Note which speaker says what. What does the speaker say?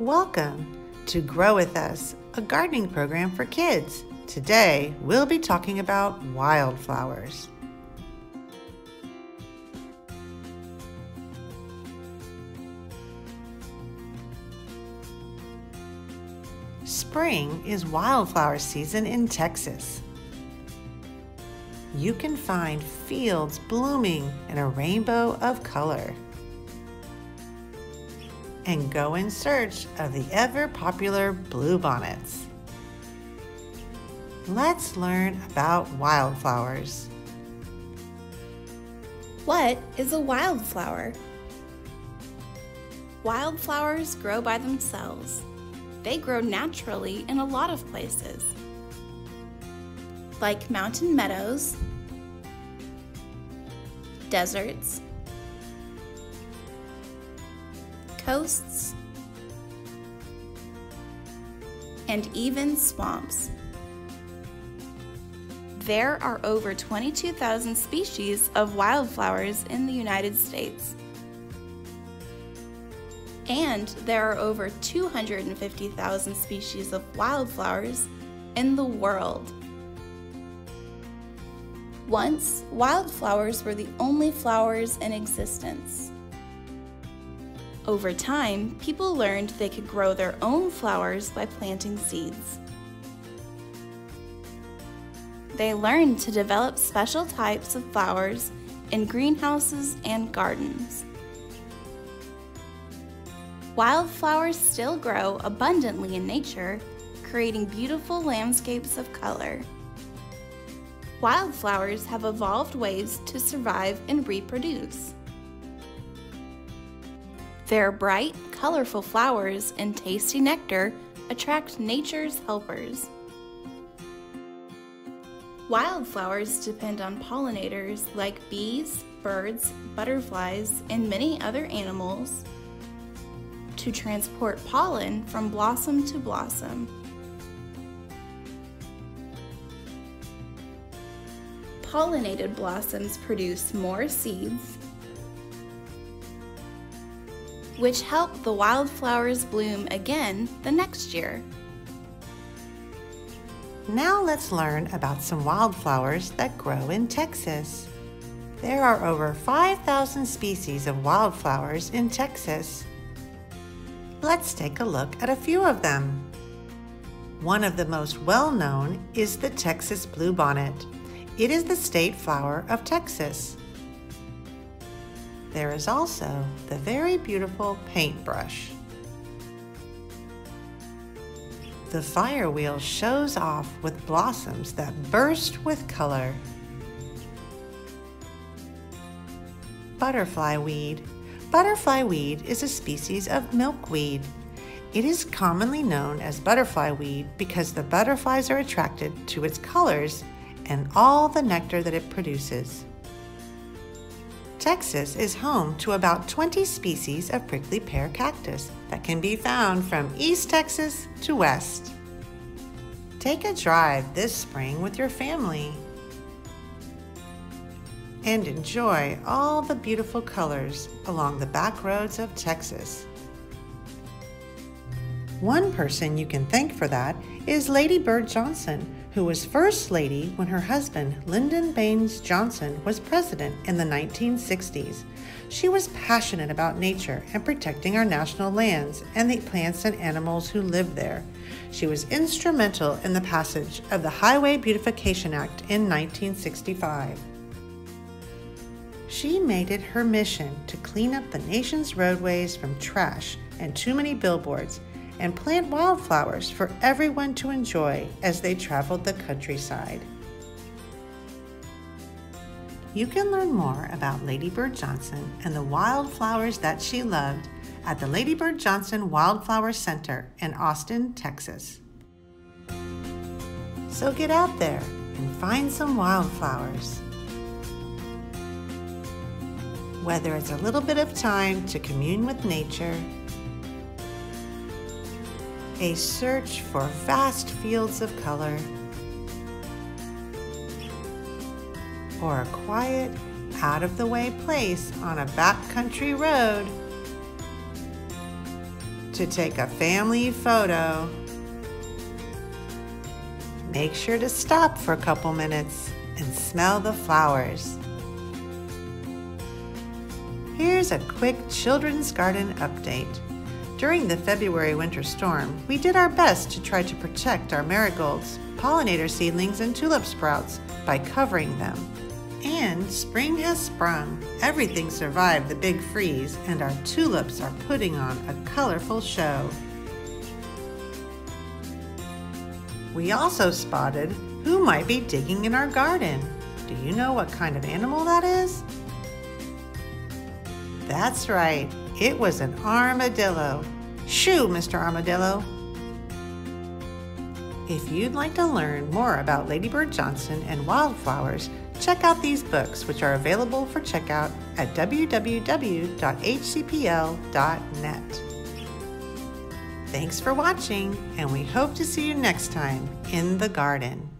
Speaker 1: Welcome to Grow With Us, a gardening program for kids. Today, we'll be talking about wildflowers. Spring is wildflower season in Texas. You can find fields blooming in a rainbow of color and go in search of the ever popular bluebonnets. Let's learn about wildflowers.
Speaker 2: What is a wildflower? Wildflowers grow by themselves. They grow naturally in a lot of places, like mountain meadows, deserts, coasts, and even swamps. There are over 22,000 species of wildflowers in the United States. And there are over 250,000 species of wildflowers in the world. Once, wildflowers were the only flowers in existence. Over time, people learned they could grow their own flowers by planting seeds. They learned to develop special types of flowers in greenhouses and gardens. Wildflowers still grow abundantly in nature, creating beautiful landscapes of color. Wildflowers have evolved ways to survive and reproduce. Their bright, colorful flowers and tasty nectar attract nature's helpers. Wildflowers depend on pollinators like bees, birds, butterflies, and many other animals to transport pollen from blossom to blossom. Pollinated blossoms produce more seeds which help the wildflowers bloom again the next year.
Speaker 1: Now let's learn about some wildflowers that grow in Texas. There are over 5,000 species of wildflowers in Texas. Let's take a look at a few of them. One of the most well-known is the Texas bluebonnet. It is the state flower of Texas. There is also the very beautiful paintbrush. The fire wheel shows off with blossoms that burst with color. Butterfly weed. Butterfly weed is a species of milkweed. It is commonly known as butterfly weed because the butterflies are attracted to its colors and all the nectar that it produces. Texas is home to about 20 species of prickly pear cactus that can be found from East Texas to West. Take a drive this spring with your family and enjoy all the beautiful colors along the back roads of Texas. One person you can thank for that is Lady Bird Johnson, who was First Lady when her husband, Lyndon Baines Johnson, was president in the 1960s. She was passionate about nature and protecting our national lands and the plants and animals who live there. She was instrumental in the passage of the Highway Beautification Act in 1965. She made it her mission to clean up the nation's roadways from trash and too many billboards and plant wildflowers for everyone to enjoy as they traveled the countryside. You can learn more about Lady Bird Johnson and the wildflowers that she loved at the Lady Bird Johnson Wildflower Center in Austin, Texas. So get out there and find some wildflowers. Whether it's a little bit of time to commune with nature a search for vast fields of color, or a quiet, out of the way place on a backcountry road. to take a family photo. Make sure to stop for a couple minutes and smell the flowers. Here's a quick children's garden update. During the February winter storm, we did our best to try to protect our marigolds, pollinator seedlings, and tulip sprouts by covering them. And spring has sprung. Everything survived the big freeze, and our tulips are putting on a colorful show. We also spotted who might be digging in our garden. Do you know what kind of animal that is? That's right, it was an armadillo. Shoo, Mr. Armadillo. If you'd like to learn more about Lady Bird Johnson and wildflowers, check out these books, which are available for checkout at www.hcpl.net. Thanks for watching, and we hope to see you next time in the garden.